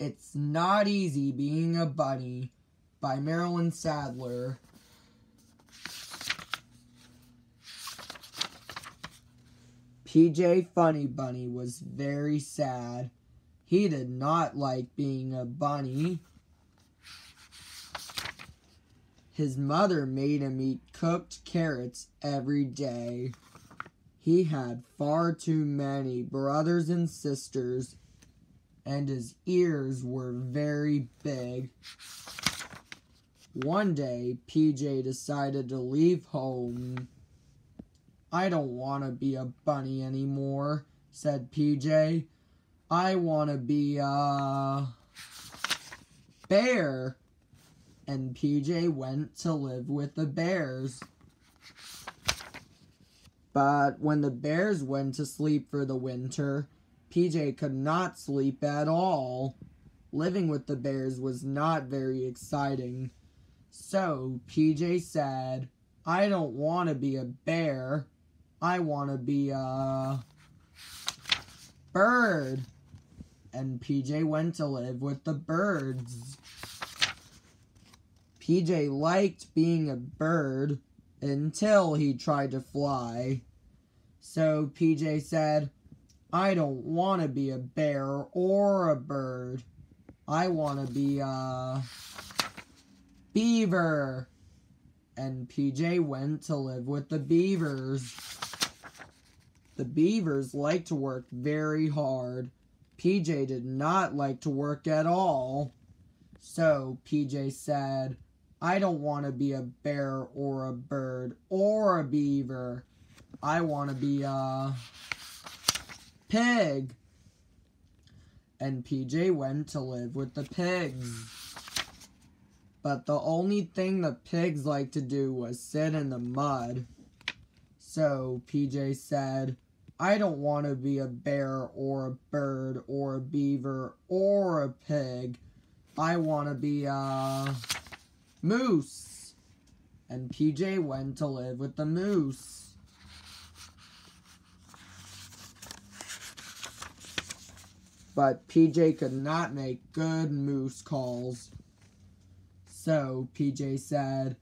It's Not Easy Being a Bunny by Marilyn Sadler. PJ Funny Bunny was very sad. He did not like being a bunny. His mother made him eat cooked carrots every day. He had far too many brothers and sisters, and his ears were very big. One day, PJ decided to leave home. I don't want to be a bunny anymore, said PJ. I want to be a bear. And PJ went to live with the bears. But when the bears went to sleep for the winter, PJ could not sleep at all. Living with the bears was not very exciting. So PJ said, I don't want to be a bear. I want to be a bird. And PJ went to live with the birds. PJ liked being a bird until he tried to fly. So PJ said, I don't want to be a bear or a bird. I want to be a beaver. And PJ went to live with the beavers. The beavers like to work very hard. PJ did not like to work at all. So PJ said, I don't want to be a bear or a bird or a beaver. I want to be a pig. And PJ went to live with the pigs. But the only thing the pigs liked to do was sit in the mud. So PJ said, I don't want to be a bear or a bird or a beaver or a pig. I want to be a moose. And PJ went to live with the moose. But PJ could not make good moose calls. So PJ said,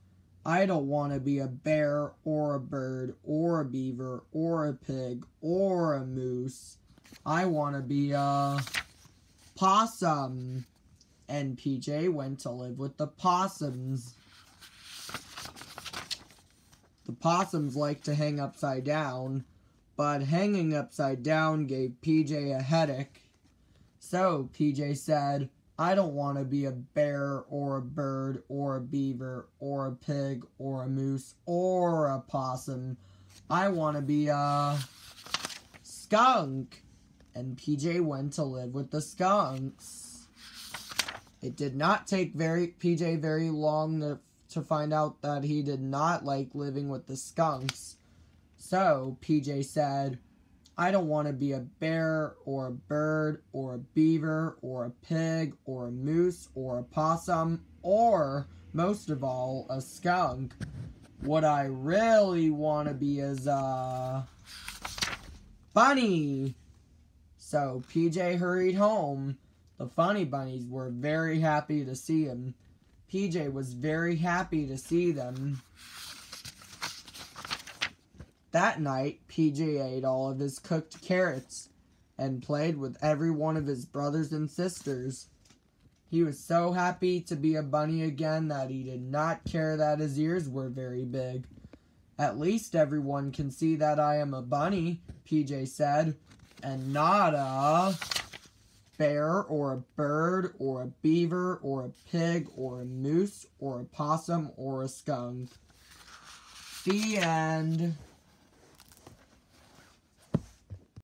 I don't want to be a bear or a bird or a beaver or a pig or a moose. I want to be a possum. And PJ went to live with the possums. The possums like to hang upside down, but hanging upside down gave PJ a headache. So PJ said, I don't want to be a bear or a bird or a beaver or a pig or a moose or a possum. I want to be a skunk. And PJ went to live with the skunks. It did not take very PJ very long to, to find out that he did not like living with the skunks. So PJ said, I don't want to be a bear or a bird or a beaver or a pig or a moose or a possum or, most of all, a skunk. What I really want to be is a bunny. So PJ hurried home. The funny bunnies were very happy to see him. PJ was very happy to see them. That night, PJ ate all of his cooked carrots and played with every one of his brothers and sisters. He was so happy to be a bunny again that he did not care that his ears were very big. At least everyone can see that I am a bunny, PJ said, and not a bear or a bird or a beaver or a pig or a moose or a possum or a skunk. The end.